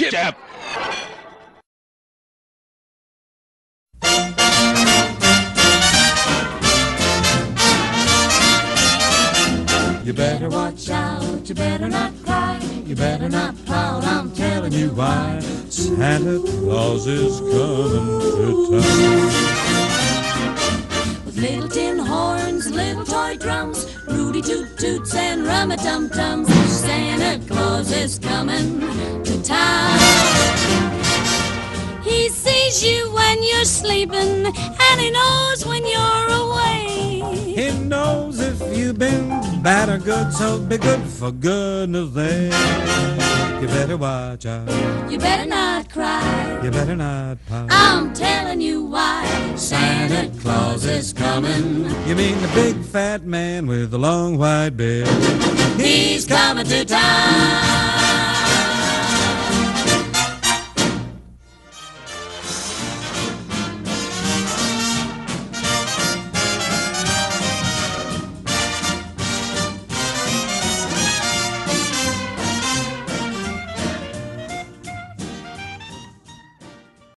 Chip. You better watch out, you better not cry, you better not pout, I'm telling you why. Santa Claus is coming to town. With little tin horns, little toy drums, Rudy toot toots and rum a tum tums. Santa Claus is coming sees you when you're sleeping, and he knows when you're away. He knows if you've been bad or good, so be good for goodness sake. You better watch out, You better not cry. you better not pout. I'm telling you why. Santa Claus is coming. You mean the big fat man with the long white beard? He's coming to town.